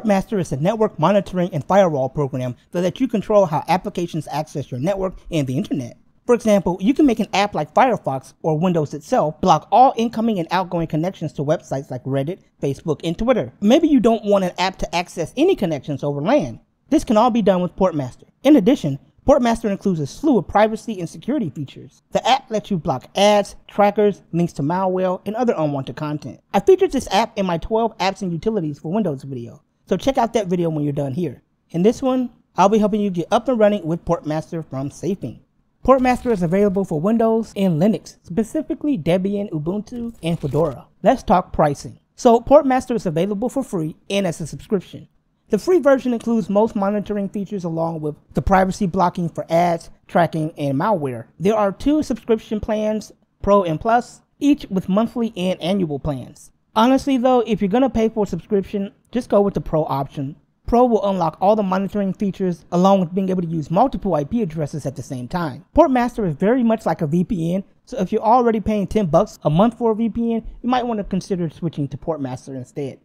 Portmaster is a network monitoring and firewall program so that you control how applications access your network and the internet. For example, you can make an app like Firefox or Windows itself block all incoming and outgoing connections to websites like Reddit, Facebook, and Twitter. Maybe you don't want an app to access any connections over LAN. This can all be done with Portmaster. In addition, Portmaster includes a slew of privacy and security features. The app lets you block ads, trackers, links to malware, and other unwanted content. I featured this app in my 12 apps and utilities for Windows video, so check out that video when you're done here. In this one, I'll be helping you get up and running with Portmaster from Safing. Portmaster is available for Windows and Linux, specifically Debian, Ubuntu, and Fedora. Let's talk pricing. So Portmaster is available for free and as a subscription. The free version includes most monitoring features along with the privacy blocking for ads, tracking, and malware. There are two subscription plans, Pro and Plus, each with monthly and annual plans. Honestly though, if you're gonna pay for a subscription, just go with the Pro option. Pro will unlock all the monitoring features along with being able to use multiple IP addresses at the same time. Portmaster is very much like a VPN, so if you're already paying 10 bucks a month for a VPN, you might want to consider switching to Portmaster instead.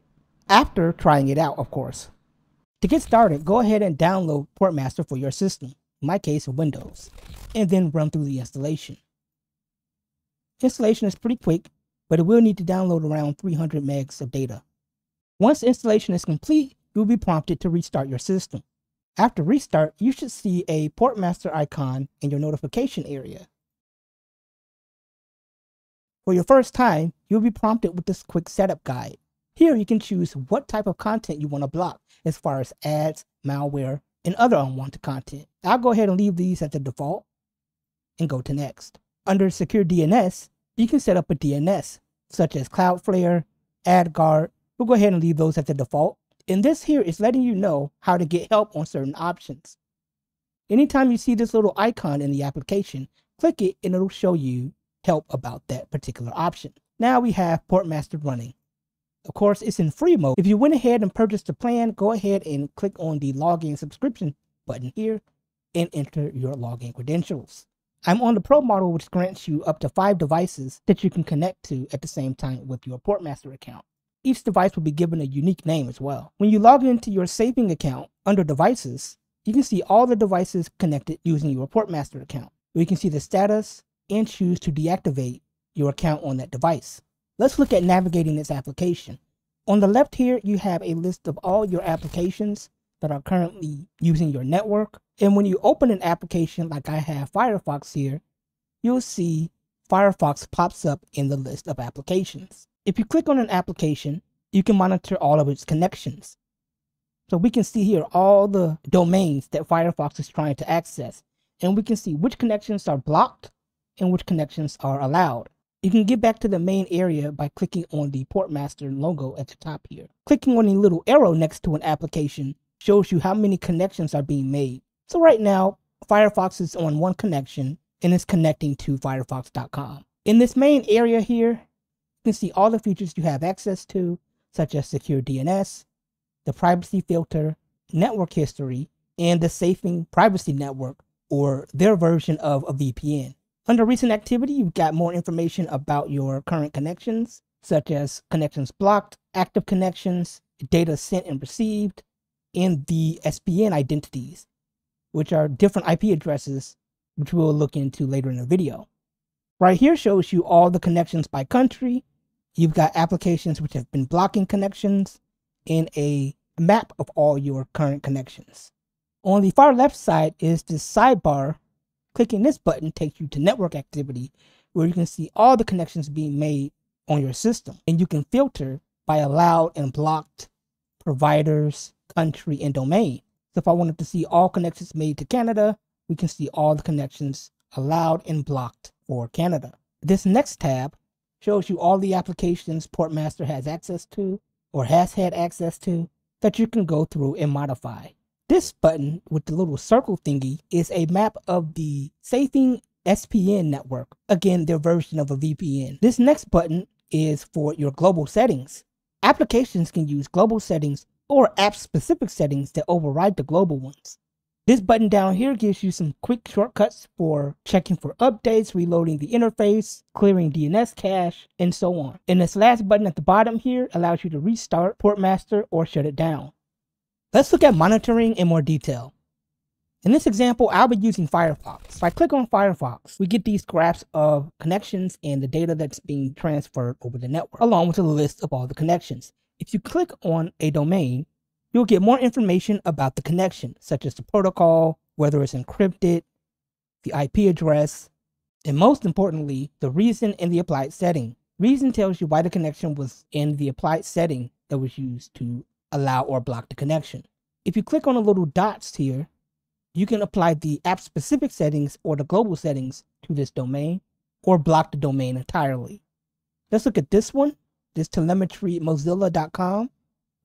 After trying it out, of course. To get started, go ahead and download Portmaster for your system, in my case Windows, and then run through the installation. Installation is pretty quick, but it will need to download around 300 megs of data. Once installation is complete, you'll be prompted to restart your system. After restart, you should see a Portmaster icon in your notification area. For your first time, you'll be prompted with this quick setup guide. Here you can choose what type of content you want to block as far as ads, malware, and other unwanted content. I'll go ahead and leave these at the default and go to next. Under secure DNS, you can set up a DNS such as Cloudflare, AdGuard. We'll go ahead and leave those at the default and this here is letting you know how to get help on certain options. Anytime you see this little icon in the application, click it and it'll show you help about that particular option. Now we have Portmaster running. Of course, it's in free mode. If you went ahead and purchased the plan, go ahead and click on the login subscription button here and enter your login credentials. I'm on the Pro model, which grants you up to five devices that you can connect to at the same time with your Portmaster account. Each device will be given a unique name as well. When you log into your Safing account under devices, you can see all the devices connected using your Portmaster account. You can see the status and choose to deactivate your account on that device. Let's look at navigating this application. On the left here, you have a list of all your applications that are currently using your network. And when you open an application like I have Firefox here, you'll see Firefox pops up in the list of applications. If you click on an application, you can monitor all of its connections. So we can see here all the domains that Firefox is trying to access. And we can see which connections are blocked and which connections are allowed. You can get back to the main area by clicking on the Portmaster logo at the top here. Clicking on the little arrow next to an application shows you how many connections are being made. So right now, Firefox is on one connection and it's connecting to firefox.com. In this main area here, you can see all the features you have access to, such as secure DNS, the privacy filter, network history, and the Safing Privacy Network, or their version of a VPN. Under recent activity, you've got more information about your current connections, such as connections blocked, active connections, data sent and received, and the SPN identities, which are different IP addresses, which we'll look into later in the video. Right here shows you all the connections by country, You've got applications which have been blocking connections in a map of all your current connections. On the far left side is this sidebar. Clicking this button takes you to network activity where you can see all the connections being made on your system. And you can filter by allowed and blocked providers, country, and domain. So if I wanted to see all connections made to Canada, we can see all the connections allowed and blocked for Canada. This next tab shows you all the applications Portmaster has access to or has had access to that you can go through and modify. This button with the little circle thingy is a map of the Safing SPN network, again, their version of a VPN. This next button is for your global settings. Applications can use global settings or app specific settings that override the global ones. This button down here gives you some quick shortcuts for checking for updates, reloading the interface, clearing DNS cache, and so on. And this last button at the bottom here allows you to restart Portmaster or shut it down. Let's look at monitoring in more detail. In this example, I'll be using Firefox. If I click on Firefox, we get these graphs of connections and the data that's being transferred over the network, along with a list of all the connections. If you click on a domain, you'll get more information about the connection, such as the protocol, whether it's encrypted, the IP address, and most importantly, the reason and the applied setting. Reason tells you why the connection was in the applied setting that was used to allow or block the connection. If you click on the little dots here, you can apply the app specific settings or the global settings to this domain or block the domain entirely. Let's look at this one, this telemetry mozilla.com.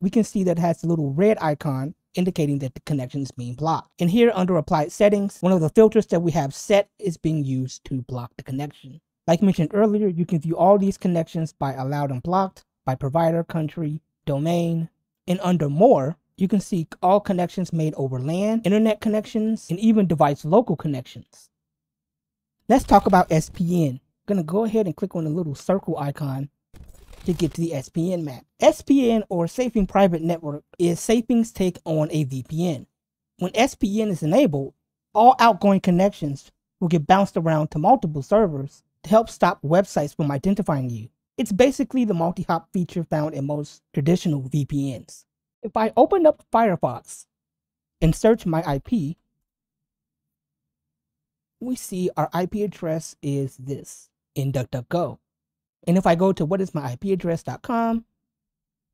We can see that it has a little red icon indicating that the connection is being blocked. And here under applied settings, one of the filters that we have set is being used to block the connection. Like mentioned earlier, you can view all these connections by allowed and blocked, by provider, country, domain, and under more, you can see all connections made over LAN, internet connections, and even device local connections. Let's talk about SPN. I'm gonna go ahead and click on the little circle icon to get to the SPN map. SPN or Safing Private Network is Safing's take on a VPN. When SPN is enabled, all outgoing connections will get bounced around to multiple servers to help stop websites from identifying you. It's basically the multi-hop feature found in most traditional VPNs. If I open up Firefox and search my IP, we see our IP address is this in DuckDuckGo. And if I go to whatismyipaddress.com,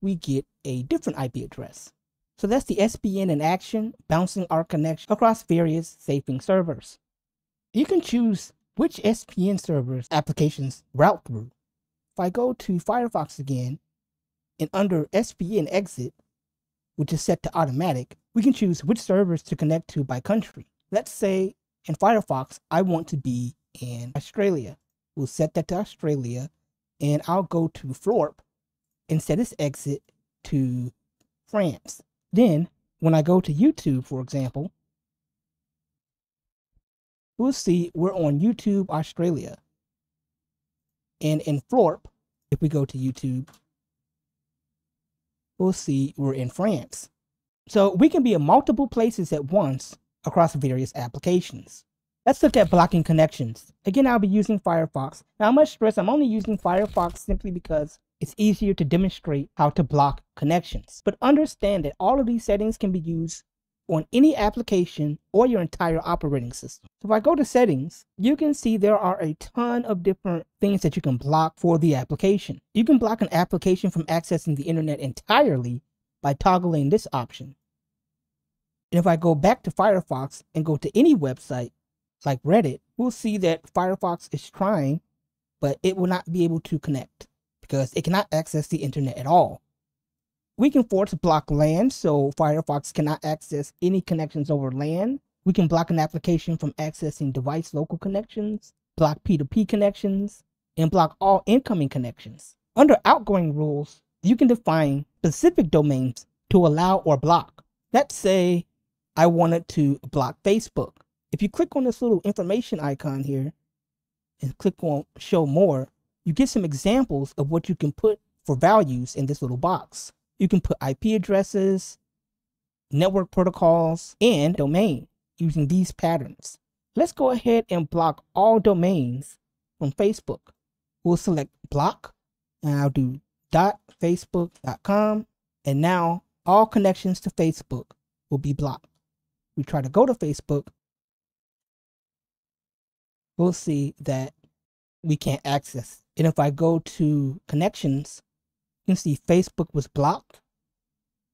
we get a different IP address. So that's the SPN in action, bouncing our connection across various Safing servers. You can choose which SPN servers applications route through. If I go to Firefox again, and under SPN exit, which is set to automatic, we can choose which servers to connect to by country. Let's say in Firefox, I want to be in Australia. We'll set that to Australia and I'll go to Floorp and set its exit to France. Then when I go to YouTube, for example, we'll see we're on YouTube Australia. And in Floorp, if we go to YouTube, we'll see we're in France. So we can be in multiple places at once across various applications. Let's look at blocking connections. Again, I'll be using Firefox. Now I must stress I'm only using Firefox simply because it's easier to demonstrate how to block connections. But understand that all of these settings can be used on any application or your entire operating system. So if I go to settings, you can see there are a ton of different things that you can block for the application. You can block an application from accessing the internet entirely by toggling this option. And if I go back to Firefox and go to any website like Reddit, we'll see that Firefox is trying, but it will not be able to connect because it cannot access the internet at all. We can force block LAN so Firefox cannot access any connections over LAN. We can block an application from accessing device local connections, block P2P connections, and block all incoming connections. Under outgoing rules, you can define specific domains to allow or block. Let's say I wanted to block Facebook. If you click on this little information icon here and click on show more, you get some examples of what you can put for values in this little box. You can put IP addresses, network protocols, and domain using these patterns. Let's go ahead and block all domains from Facebook. We'll select block and I'll do .facebook.com and now all connections to Facebook will be blocked. We try to go to Facebook, we'll see that we can't access. And if I go to connections, you can see Facebook was blocked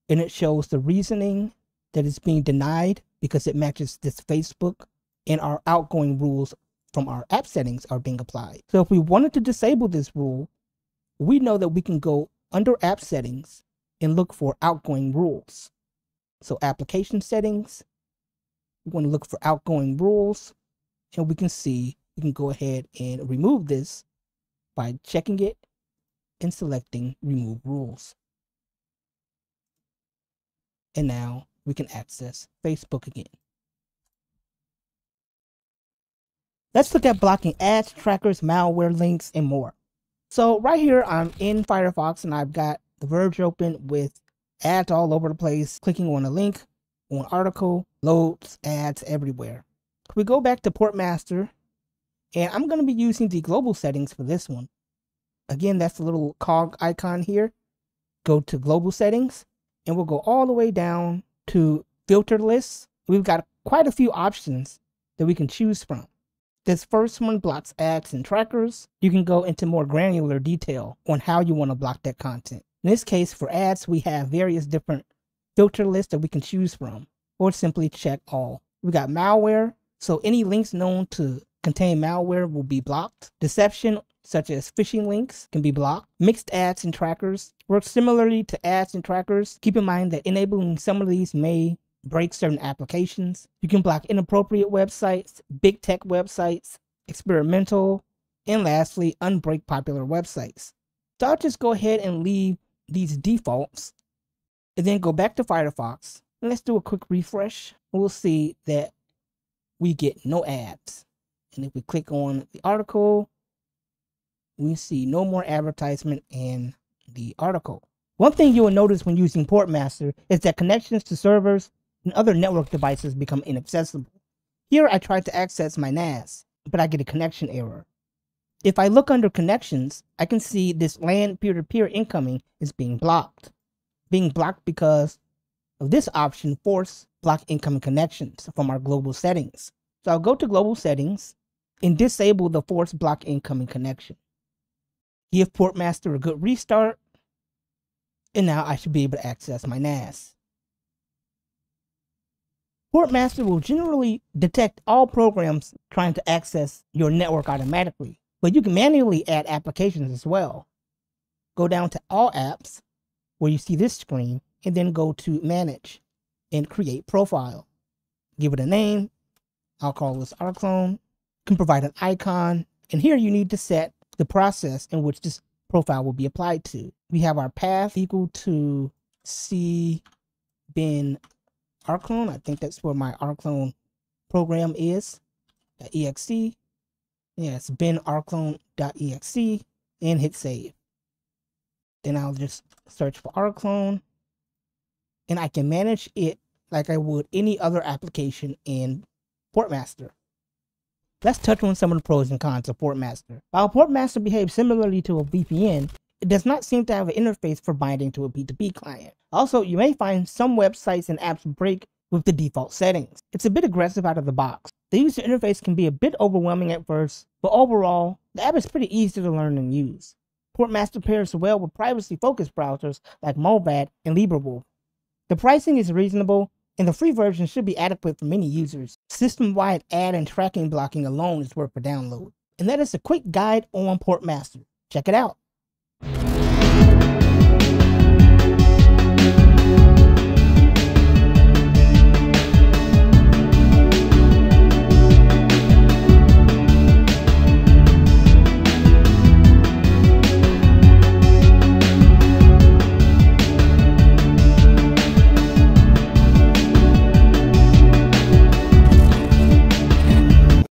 and it shows the reasoning that is being denied because it matches this Facebook and our outgoing rules from our app settings are being applied. So if we wanted to disable this rule, we know that we can go under app settings and look for outgoing rules. So application settings, we want to look for outgoing rules and we can see we can go ahead and remove this by checking it and selecting remove rules. And now we can access Facebook again. Let's look at blocking ads, trackers, malware links, and more. So right here, I'm in Firefox and I've got the Verge open with ads all over the place. Clicking on a link, on article, loads ads everywhere. We go back to Portmaster, and I'm going to be using the global settings for this one. Again, that's the little cog icon here. Go to global settings, and we'll go all the way down to filter lists. We've got quite a few options that we can choose from. This first one blocks ads and trackers. You can go into more granular detail on how you want to block that content. In this case, for ads, we have various different filter lists that we can choose from, or simply check all. We got malware, so any links known to contain malware will be blocked. Deception, such as phishing links, can be blocked. Mixed ads and trackers work similarly to ads and trackers. Keep in mind that enabling some of these may break certain applications. You can block inappropriate websites, big tech websites, experimental, and lastly, unbreak popular websites. So I'll just go ahead and leave these defaults and then go back to Firefox. Let's do a quick refresh. We'll see that we get no ads. And if we click on the article, we see no more advertisement in the article. One thing you will notice when using Portmaster is that connections to servers and other network devices become inaccessible. Here I tried to access my NAS, but I get a connection error. If I look under connections, I can see this LAN peer-to-peer -peer incoming is being blocked. Being blocked because of this option force block incoming connections from our global settings. So I'll go to global settings and disable the force block incoming connection. Give Portmaster a good restart, and now I should be able to access my NAS. Portmaster will generally detect all programs trying to access your network automatically, but you can manually add applications as well. Go down to All Apps, where you see this screen, and then go to Manage and Create Profile. Give it a name. I'll call this rclone. Can provide an icon, and here you need to set the process in which this profile will be applied to. We have our path equal to C bin rclone. I think that's where my rclone program is. .exe. Yes, bin rclone.exe and hit save. Then I'll just search for rclone and I can manage it like I would any other application in Portmaster. Let's touch on some of the pros and cons of Portmaster. While Portmaster behaves similarly to a VPN, it does not seem to have an interface for binding to a P2P client. Also, you may find some websites and apps break with the default settings. It's a bit aggressive out of the box. The user interface can be a bit overwhelming at first, but overall, the app is pretty easy to learn and use. Portmaster pairs well with privacy-focused browsers like Mullvad and LibreWolf. The pricing is reasonable, and the free version should be adequate for many users. System-wide ad and tracking blocking alone is worth a download. And that is a quick guide on Portmaster. Check it out.